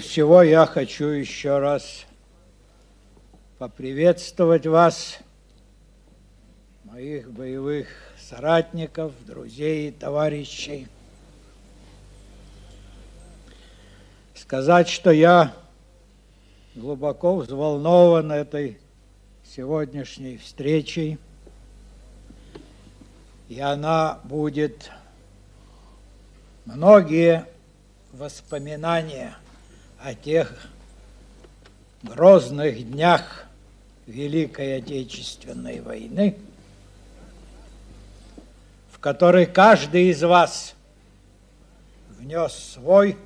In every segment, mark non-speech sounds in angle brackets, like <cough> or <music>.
всего я хочу еще раз поприветствовать вас, моих боевых соратников, друзей, товарищей. Сказать, что я глубоко взволнован этой сегодняшней встречей, и она будет многие воспоминания – о тех грозных днях Великой Отечественной войны, в которой каждый из вас внес свой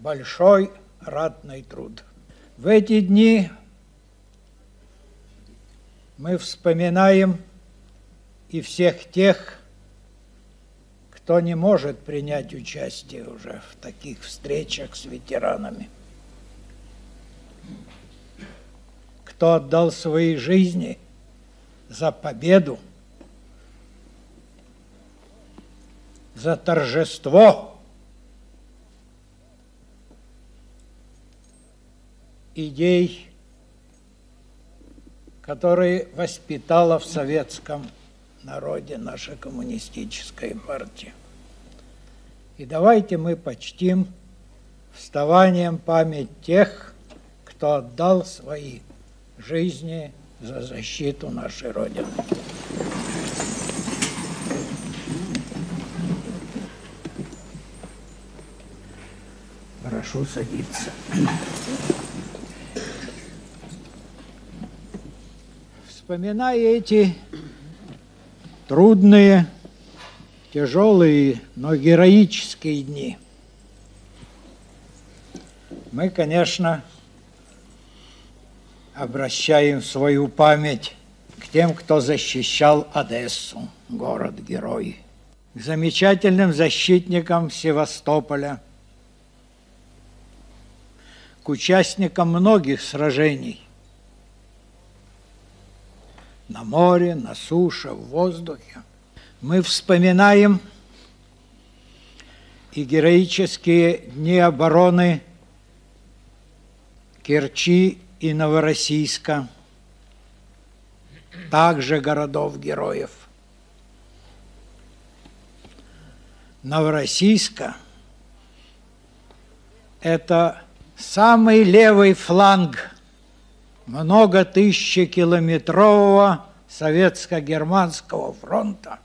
большой ратный труд. В эти дни мы вспоминаем и всех тех, кто не может принять участие уже в таких встречах с ветеранами, кто отдал свои жизни за победу, за торжество? Идей, которые воспитала в советском народе наша коммунистическая партия. И давайте мы почтим вставанием память тех, кто отдал свои жизни за защиту нашей Родины. Прошу садиться. Вспоминая эти трудные, тяжелые, но героические дни. Мы, конечно, обращаем свою память к тем, кто защищал Одессу, город-герой, к замечательным защитникам Севастополя, к участникам многих сражений – на море, на суше, в воздухе. Мы вспоминаем и героические дни обороны Керчи и Новороссийска, также городов-героев. Новороссийска – это самый левый фланг много тысячекилометрового советско-германского фронта,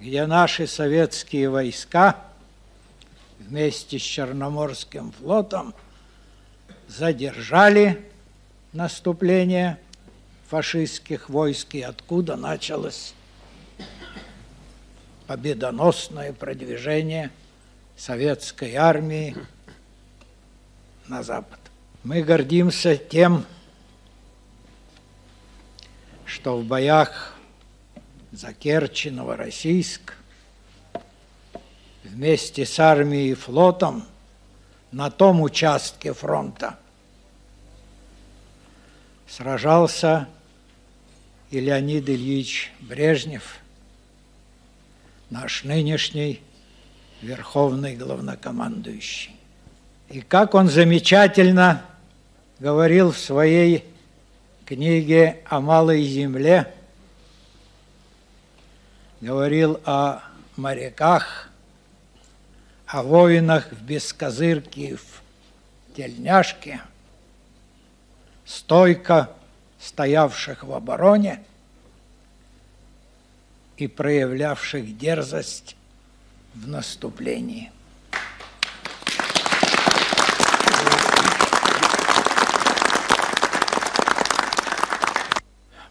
где наши советские войска вместе с Черноморским флотом задержали наступление фашистских войск и откуда началось победоносное продвижение советской армии на запад. Мы гордимся тем, что в боях за Керчь, Новороссийск вместе с армией и флотом на том участке фронта сражался и Леонид Ильич Брежнев, наш нынешний верховный главнокомандующий. И как он замечательно говорил в своей книге о малой земле, говорил о моряках, о воинах в бескозырке, в тельняшке, стойко стоявших в обороне и проявлявших дерзость в наступлении.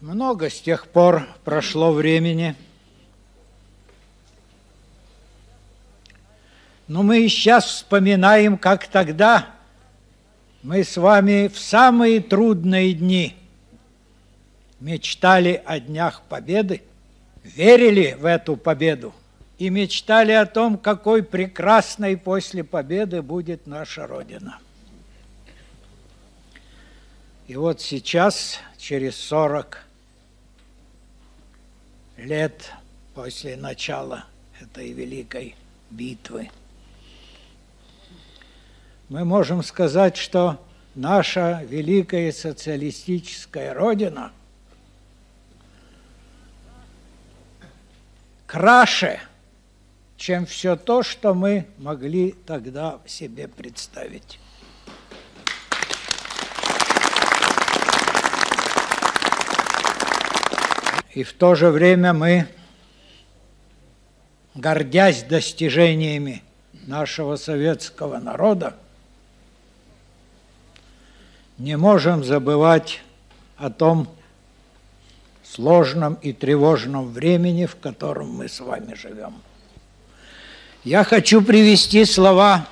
Много с тех пор прошло времени. Но мы и сейчас вспоминаем, как тогда мы с вами в самые трудные дни мечтали о днях победы, верили в эту победу и мечтали о том, какой прекрасной после победы будет наша Родина. И вот сейчас, через 40 лет после начала этой великой битвы. мы можем сказать, что наша великая социалистическая Родина краше, чем все то, что мы могли тогда себе представить. И в то же время мы, гордясь достижениями нашего советского народа, не можем забывать о том сложном и тревожном времени, в котором мы с вами живем. Я хочу привести слова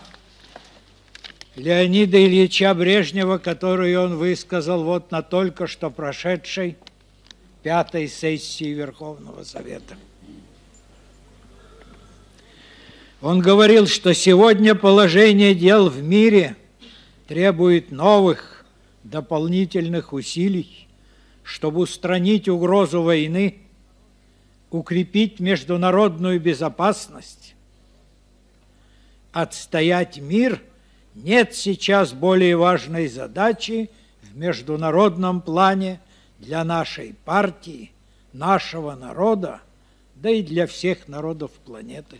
Леонида Ильича Брежнева, которые он высказал вот на только что прошедшей пятой сессии Верховного Совета. Он говорил, что сегодня положение дел в мире требует новых дополнительных усилий, чтобы устранить угрозу войны, укрепить международную безопасность, отстоять мир, нет сейчас более важной задачи в международном плане – для нашей партии, нашего народа, да и для всех народов планеты.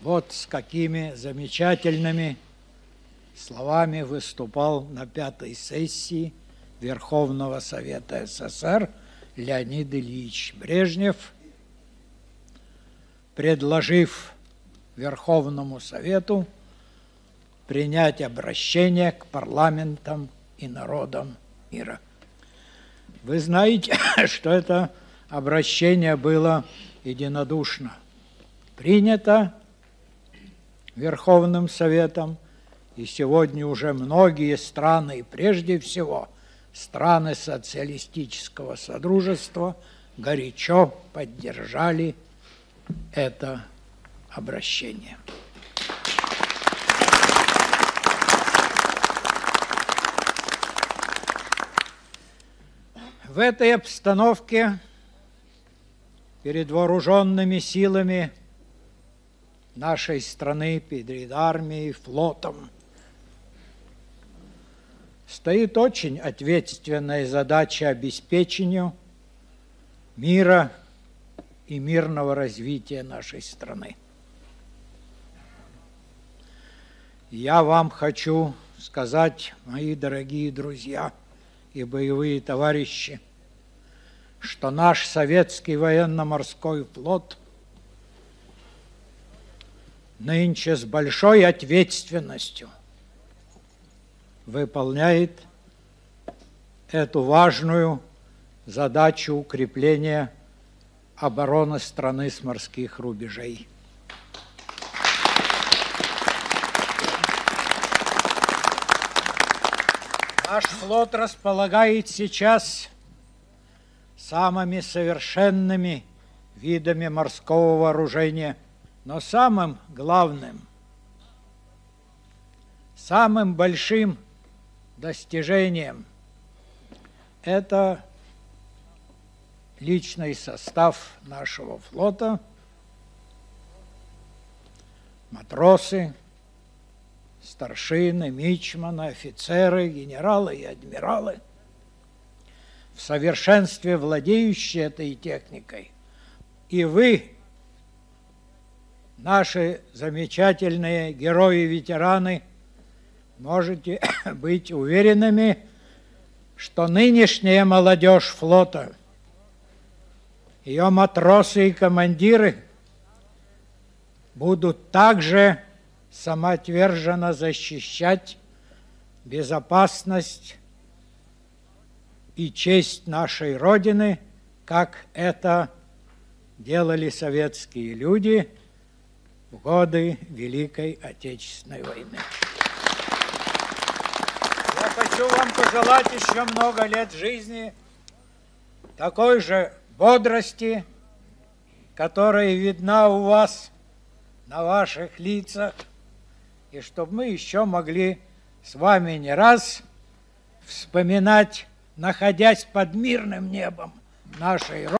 Вот с какими замечательными словами выступал на пятой сессии Верховного Совета СССР Леонид Ильич Брежнев, предложив Верховному Совету принять обращение к парламентам и народам мира. Вы знаете, <laughs> что это обращение было единодушно принято Верховным Советом, и сегодня уже многие страны, и прежде всего страны социалистического содружества, горячо поддержали это обращение. В этой обстановке перед вооруженными силами нашей страны, перед армией, флотом, стоит очень ответственная задача обеспечению мира и мирного развития нашей страны. Я вам хочу сказать, мои дорогие друзья и боевые товарищи, что наш советский военно-морской флот нынче с большой ответственностью выполняет эту важную задачу укрепления обороны страны с морских рубежей. Наш флот располагает сейчас самыми совершенными видами морского вооружения, но самым главным, самым большим достижением это личный состав нашего флота, матросы, старшины, мичманы, офицеры, генералы и адмиралы – в совершенстве владеющие этой техникой. И вы, наши замечательные герои-ветераны, можете <coughs> быть уверенными, что нынешняя молодежь флота, ее матросы и командиры будут также самоотверженно защищать безопасность и честь нашей Родины, как это делали советские люди в годы Великой Отечественной войны. Я хочу вам пожелать еще много лет жизни, такой же бодрости, которая видна у вас на ваших лицах, и чтобы мы еще могли с вами не раз вспоминать находясь под мирным небом нашей